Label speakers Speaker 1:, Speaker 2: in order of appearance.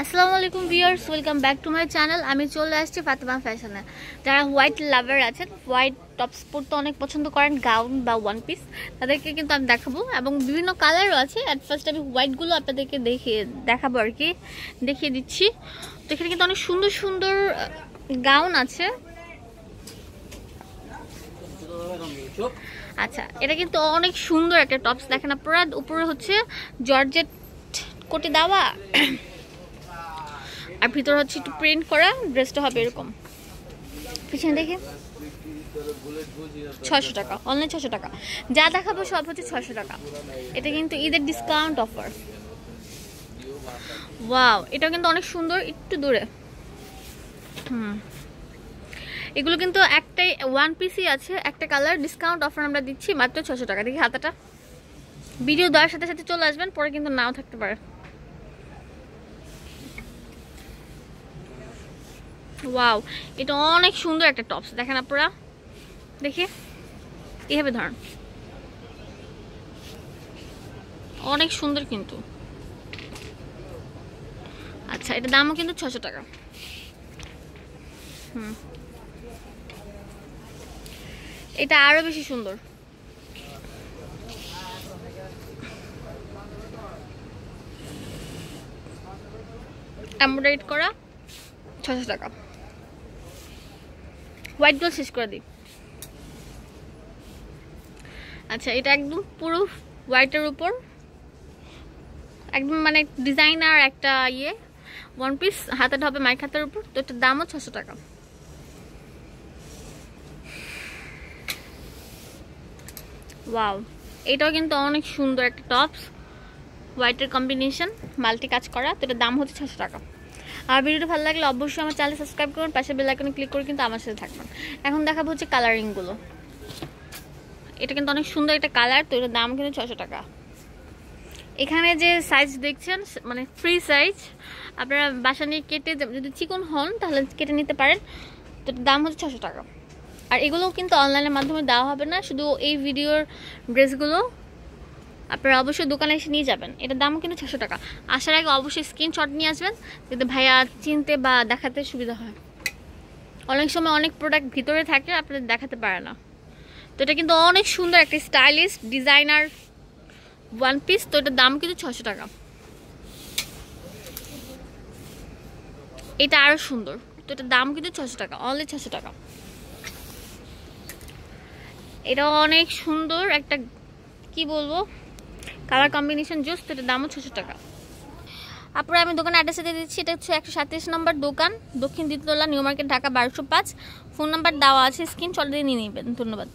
Speaker 1: আসসালামু আলাইকুম viewers, welcome back to my channel. আমি চলে আসছি ফাতেমা ফ্যাশনে। যারা হোয়াইট লাভার আছেন, হোয়াইট টপস পরতে অনেক পছন্দ করেন, গাউন বা ওয়ান পিস তাদেরকে কিন্তু আমি দেখাবো। এবং বিভিন্ন কালারও আছে। অ্যাট ফার্স্ট আমি হোয়াইটগুলো আপনাদেরকে দেখিয়ে দেখাবো আর কি, দেখিয়ে দিচ্ছি। তো এখানে কিন্তু অনেক সুন্দর সুন্দর গাউন আছে। আচ্ছা এটা কিন্তু অনেক সুন্দর একটা টপস। দেখেন আপনারা, উপরে হচ্ছে জর্জেট কোটি দেওয়া। আর ভিতরে হচ্ছে একটু প্রিন্ট করা ড্রেসটা হবে এরকম। পিছনে দেখে? ছশো টাকা। অনলাইন ছশো টাকা। যা দেখাবো সব হচ্ছে ছশো টাকা। এটা কিন্তু ঈদের ডিসকাউন্ট অফার ওয়াও এটা কিন্তু অনেক সুন্দর, একটু দূরে। হুম। এগুলো কিন্তু একটাই ওয়ান পিসই আছে, একটা কালার ডিসকাউন্ট অফার আমরা দিচ্ছি মাত্র ছশো টাকা। দেখি হাতাটা। ভিডিও দেওয়ার সাথে সাথে চলে আসবেন, পরে কিন্তু নাও থাকতে পারে। ওয়াও এটা অনেক সুন্দর একটা টপস দেখেন আপনারা দেখি, এভাবে ধরেন। অনেক সুন্দর কিন্তু। আচ্ছা এটা দামও কিন্তু ছশো টাকা। হুম। এটা আরও বেশি সুন্দর। এমব্রয়ডারি করা ছশো টাকা। হোয়াইটগুলো শেষ করে দিই। আচ্ছা এটা একদম পুরো হোয়াইটের উপর। একদম মানে ডিজাইনার একটা ইয়ে ওয়ান পিস হাতের হবে মাইক হাতের উপর। তো এটার দামও ছশো টাকা। ওয়াও এটাও কিন্তু অনেক সুন্দর একটা টপস হোয়াইটের কম্বিনেশন মাল্টি কাজ করা। তো এটার দাম হচ্ছে ছশো টাকা। আর ভিডিওটা ভালো লাগলে অবশ্যই আমার চ্যানেল সাবস্ক্রাইব করুন, পাশে বেল আইকনে ক্লিক করে কিন্তু আমার সাথে থাকবেন। এখন দেখাবো হচ্ছে কালারিংগুলো এটা কিন্তু অনেক সুন্দর একটা কালার তো এটার দাম কিন্তু ছশো টাকা। এখানে যে সাইজ দেখছেন মানে ফ্রি সাইজ আপনারা বাসা নিয়ে কেটে যদি চিকন হন, তাহলে কেটে নিতে পারেন। তো দাম হচ্ছে ছশো টাকা। আর এগুলোও কিন্তু অনলাইনের মাধ্যমে দেওয়া হবে না, শুধু এই ভিডিওর ড্রেসগুলো আপনারা অবশ্যই দোকানে এসে নিয়ে যাবেন। এটার দামও কিন্তু ছশো টাকা। আসার আগে অবশ্যই স্ক্রিনশট নিয়ে আসবেন, যাতে ভাইয়া চিনতে বা দেখাতে সুবিধা হয়। অনেক সময় অনেক প্রোডাক্ট ভিতরে থাকে, আপনাদের দেখাতে পারে না। তো এটা কিন্তু অনেক সুন্দর একটা স্টাইলিশ ডিজাইনার ওয়ান পিস তো এটার দাম কিন্তু ছশো টাকা। এটা আরও সুন্দর। তো এটার দাম কিন্তু ছশো টাকা অনলি ছশো টাকা। এটা অনেক সুন্দর একটা, কি বলব? কালার কম্বিনেশন জুস তো এটার দামও ছশো টাকা। আপনারা আমি দোকানে অ্যাড্রেসে দিয়ে দিচ্ছি, এটা হচ্ছে একশো সাতত্রিশ নম্বর দোকান, দক্ষিণ দ্বিতীয়তলা নিউ মার্কেট, ঢাকা বারোশো পাঁচ। ফোন নাম্বার দেওয়া আছে স্ক্রিন চলে দিয়ে নিয়ে নেবেন। ধন্যবাদ।